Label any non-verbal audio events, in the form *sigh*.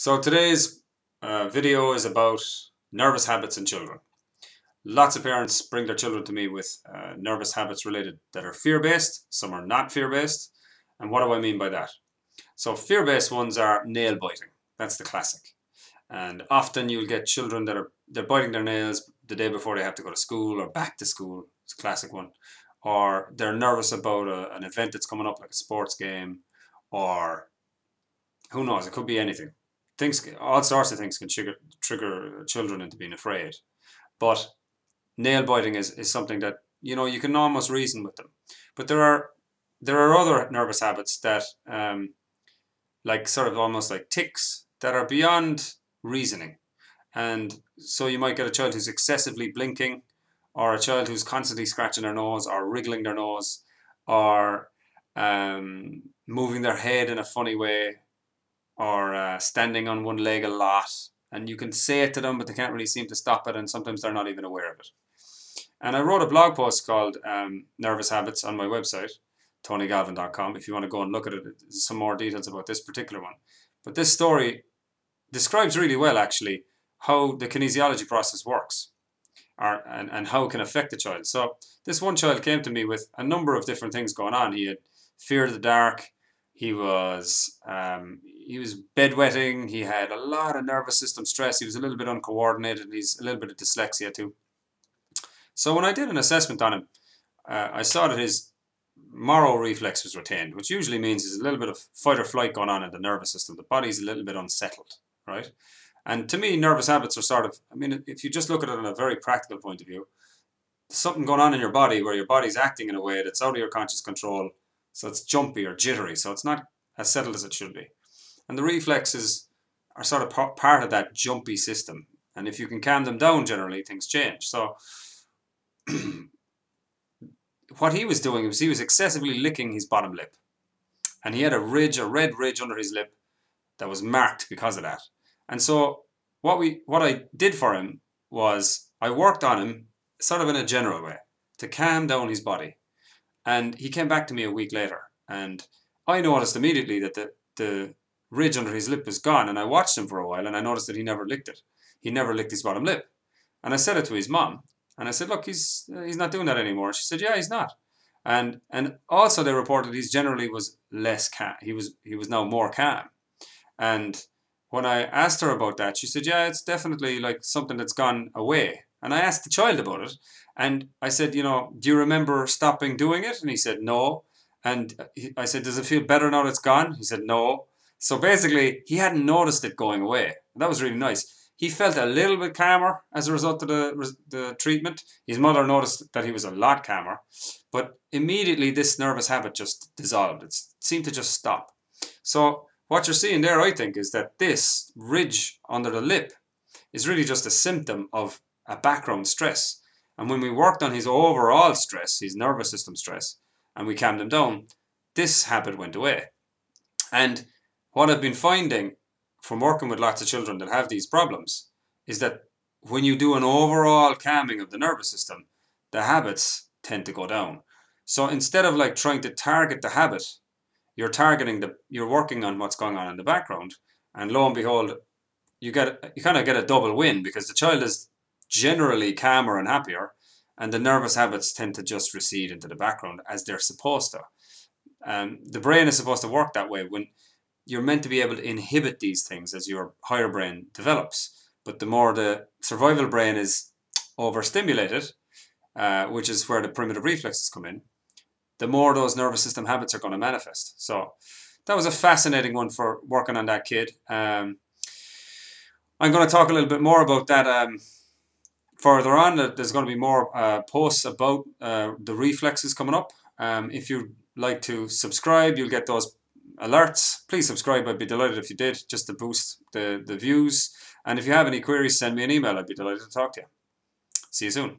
So today's uh, video is about nervous habits in children. Lots of parents bring their children to me with uh, nervous habits related that are fear-based, some are not fear-based. And what do I mean by that? So fear-based ones are nail biting. That's the classic. And often you'll get children that are they're biting their nails the day before they have to go to school or back to school. It's a classic one. Or they're nervous about a, an event that's coming up like a sports game or who knows, it could be anything things, all sorts of things can trigger, trigger children into being afraid. But nail biting is, is something that, you know, you can almost reason with them. But there are, there are other nervous habits that, um, like sort of almost like tics, that are beyond reasoning. And so you might get a child who's excessively blinking, or a child who's constantly scratching their nose, or wriggling their nose, or um, moving their head in a funny way, or uh, standing on one leg a lot. And you can say it to them, but they can't really seem to stop it, and sometimes they're not even aware of it. And I wrote a blog post called um, Nervous Habits on my website, tonygalvin.com, if you want to go and look at it. some more details about this particular one. But this story describes really well, actually, how the kinesiology process works or, and, and how it can affect the child. So this one child came to me with a number of different things going on. He had fear of the dark, he was um, he was bedwetting. He had a lot of nervous system stress. He was a little bit uncoordinated. He's a little bit of dyslexia too. So when I did an assessment on him, uh, I saw that his Moro reflex was retained, which usually means there's a little bit of fight or flight going on in the nervous system. The body's a little bit unsettled, right? And to me, nervous habits are sort of, I mean, if you just look at it on a very practical point of view, something going on in your body where your body's acting in a way that's out of your conscious control so it's jumpy or jittery. So it's not as settled as it should be. And the reflexes are sort of part of that jumpy system. And if you can calm them down, generally things change. So *clears throat* what he was doing was he was excessively licking his bottom lip. And he had a ridge, a red ridge under his lip that was marked because of that. And so what we what I did for him was I worked on him sort of in a general way to calm down his body. And he came back to me a week later, and I noticed immediately that the, the ridge under his lip was gone. And I watched him for a while, and I noticed that he never licked it. He never licked his bottom lip. And I said it to his mom, and I said, "Look, he's uh, he's not doing that anymore." She said, "Yeah, he's not." And and also they reported he generally was less calm. He was he was now more calm. And when I asked her about that, she said, "Yeah, it's definitely like something that's gone away." And I asked the child about it, and I said, you know, do you remember stopping doing it? And he said, no. And I said, does it feel better now it's gone? He said, no. So basically, he hadn't noticed it going away. That was really nice. He felt a little bit calmer as a result of the, the treatment. His mother noticed that he was a lot calmer. But immediately, this nervous habit just dissolved. It seemed to just stop. So what you're seeing there, I think, is that this ridge under the lip is really just a symptom of a background stress. And when we worked on his overall stress, his nervous system stress, and we calmed him down, this habit went away. And what I've been finding from working with lots of children that have these problems is that when you do an overall calming of the nervous system, the habits tend to go down. So instead of like trying to target the habit, you're targeting the you're working on what's going on in the background, and lo and behold, you get you kind of get a double win because the child is generally calmer and happier, and the nervous habits tend to just recede into the background as they're supposed to. Um, the brain is supposed to work that way when you're meant to be able to inhibit these things as your higher brain develops. But the more the survival brain is overstimulated, uh, which is where the primitive reflexes come in, the more those nervous system habits are going to manifest. So that was a fascinating one for working on that kid. Um, I'm going to talk a little bit more about that um, further on, there's going to be more uh, posts about uh, the reflexes coming up. Um, if you'd like to subscribe, you'll get those alerts. Please subscribe. I'd be delighted if you did, just to boost the, the views. And if you have any queries, send me an email. I'd be delighted to talk to you. See you soon.